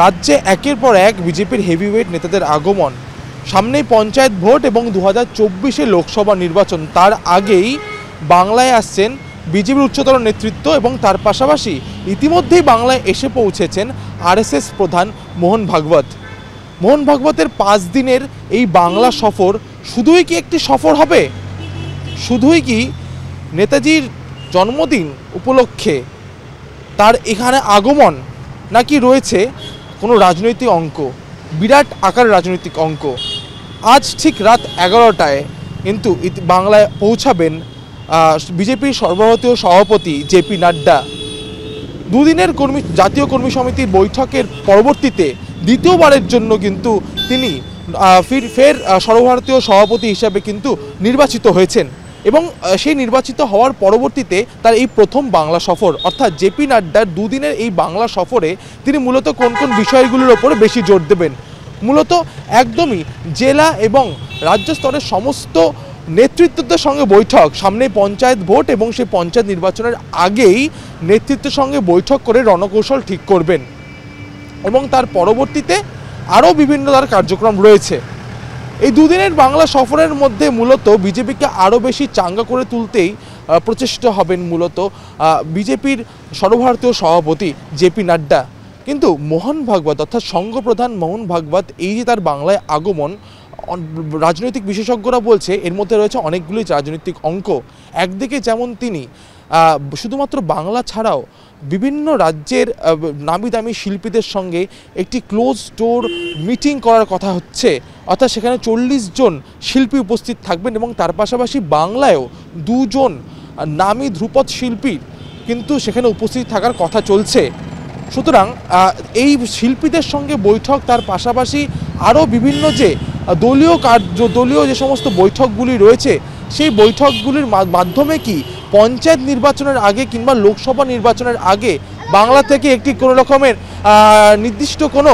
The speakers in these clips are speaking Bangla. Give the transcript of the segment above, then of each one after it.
রাজ্যে একের পর এক বিজেপির হেভিওয়েট নেতাদের আগমন। সামনেই পঞ্চায়েত ভোট এবং দু হাজার লোকসভা নির্বাচন। তার আগেই বাংলায় আসছেন বিজেপির উচ্চতর নেতৃত্ব এবং তার পাশাপাশি ইতিমধ্যেই বাংলায় এসে পৌঁছেছেন আরএসএস প্রধান মোহন ভাগবত। মোহন ভাগবতের পাঁচ দিনের এই বাংলা সফর শুধুই কি একটি সফর হবে? শুধুই কি নেতাজির জন্মদিন উপলক্ষে তার এখানে আগমন নাকি রয়েছে কোনো রাজনৈতিক অঙ্ক, বিরাট আকার রাজনৈতিক অঙ্ক। আজ ঠিক রাত এগারোটায় কিন্তু বাংলায় পৌঁছাবেন বিজেপির সর্বভারতীয় সভাপতি জেপি নাড্ডা। দুদিনের কর্মী, জাতীয় কর্মী সমিতির বৈঠকের পরবর্তীতে দ্বিতীয়বারের জন্য কিন্তু তিনি ফির ফের সর্বভারতীয় সভাপতি হিসাবে কিন্তু নির্বাচিত হয়েছেন। এবং সেই নির্বাচিত হওয়ার পরবর্তীতে তার এই প্রথম বাংলা সফর, অর্থাৎ জেপি নাড্ডার দুদিনের এই বাংলা সফরে তিনি মূলত কোন কোন বিষয়গুলোর ওপরে বেশি জোর দেবেন? মূলত একদমই জেলা এবং রাজ্য স্তরের সমস্ত নেতৃত্বদের সঙ্গে বৈঠক, সামনে পঞ্চায়েত ভোট এবং সেই পঞ্চায়েত নির্বাচনের আগেই নেতৃত্বের সঙ্গে বৈঠক করে রণকৌশল ঠিক করবেন। এবং তার পরবর্তীতে আরও বিভিন্ন তার কার্যক্রম রয়েছে। এই দুদিনের বাংলা সফরের মধ্যে মূলত বিজেপিকে আরও বেশি চাঙ্গা করে তুলতেই প্রচেষ্টা হবেন মূলত বিজেপির সর্বভারতীয় সভাপতি জেপি নাড্ডা। কিন্তু মোহন ভাগবত অর্থাৎ সংঘপ্রধান মোহন ভাগবত এই যে তার বাংলায় আগমন রাজনৈতিক বিশেষজ্ঞরা বলছে এর মধ্যে রয়েছে অনেকগুলি রাজনৈতিক অঙ্ক। একদিকে যেমন তিনি শুধুমাত্র বাংলা ছাড়াও বিভিন্ন রাজ্যের নামি দামি শিল্পীদের সঙ্গে একটি ক্লোজ ডোর মিটিং করার কথা হচ্ছে। অর্থাৎ সেখানে চল্লিশ জন শিল্পী উপস্থিত থাকবেন এবং তার পাশাপাশি বাংলায়ও দুজন নামী ধ্রুপদ শিল্পী কিন্তু সেখানে উপস্থিত থাকার কথা চলছে। সুতরাং এই শিল্পীদের সঙ্গে বৈঠক তার পাশাপাশি আরও বিভিন্ন যে দলীয় কার্য দলীয় যে সমস্ত বৈঠকগুলি রয়েছে, সেই বৈঠকগুলির মাধ্যমে কি পঞ্চায়েত নির্বাচনের আগে কিংবা লোকসভা নির্বাচনের আগে বাংলা থেকে একটি কোনো রকমের নির্দিষ্ট কোনো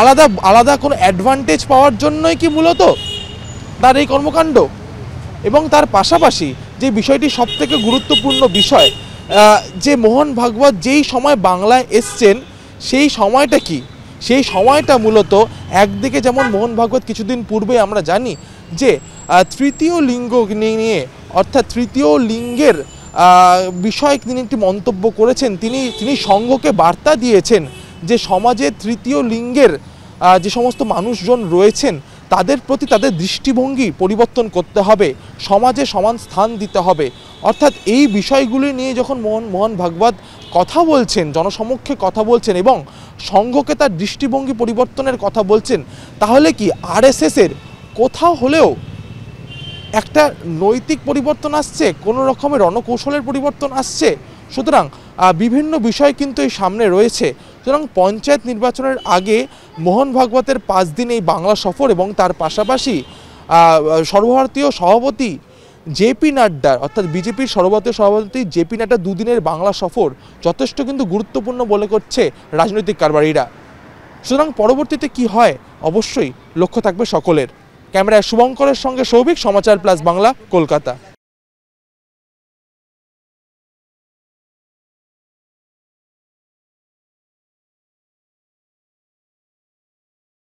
আলাদা আলাদা কোনো অ্যাডভান্টেজ পাওয়ার জন্যই কি মূলত তার এই কর্মকাণ্ড? এবং তার পাশাপাশি যে বিষয়টি সবথেকে গুরুত্বপূর্ণ বিষয় যে মোহন ভাগবত যেই সময় বাংলায় এসছেন, সেই সময়টা কি? সেই সময়টা মূলত একদিকে যেমন মোহন ভাগবত কিছুদিন পূর্বে আমরা জানি যে তৃতীয় লিঙ্গ নিয়ে অর্থাৎ তৃতীয় লিঙ্গের বিষয়ে তিনি একটি মন্তব্য করেছেন। তিনি তিনি সংঘকে বার্তা দিয়েছেন যে সমাজে তৃতীয় লিঙ্গের যে সমস্ত মানুষজন রয়েছেন, তাদের প্রতি তাদের দৃষ্টিভঙ্গি পরিবর্তন করতে হবে। সমাজে সমান স্থান দিতে হবে। অর্থাৎ এই বিষয়গুলি নিয়ে যখন মোহন মোহন ভাগবত কথা বলছেন, জনসমক্ষে কথা বলছেন এবং সংঘকে তার দৃষ্টিভঙ্গি পরিবর্তনের কথা বলছেন, তাহলে কি আরএসএসের কোথাও হলেও একটা নৈতিক পরিবর্তন আসছে? কোনো রকমের রণকৌশলের পরিবর্তন আসছে? সুতরাং বিভিন্ন বিষয় কিন্তু এই সামনে রয়েছে। সুতরাং পঞ্চায়েত নির্বাচনের আগে মোহন ভাগবতের পাঁচ দিন এই বাংলা সফর এবং তার পাশাপাশি সর্বভারতীয় সভাপতি জেপি নাড্ডার, অর্থাৎ বিজেপির সর্বভারতীয় সভাপতি জেপি নাড্ডা দুদিনের বাংলা সফর যথেষ্ট কিন্তু গুরুত্বপূর্ণ বলে করছে রাজনৈতিক কারবারিরা। সুতরাং পরবর্তীতে কি হয়? অবশ্যই লক্ষ্য থাকবে সকলের। ক্যামেরায় শুভঙ্করের সঙ্গে সৌভিক, সমাচার প্লাস বাংলা, কলকাতা।